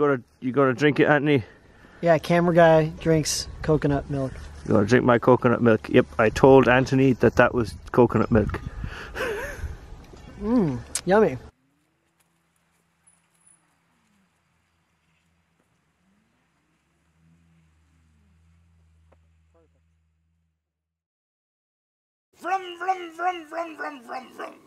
gotta you gotta drink it, Anthony? Yeah, camera guy drinks coconut milk. You gotta drink my coconut milk? Yep, I told Anthony that that was coconut milk. Mmm, yummy. Vroom, vroom, vroom, vroom, vroom, vroom, vroom.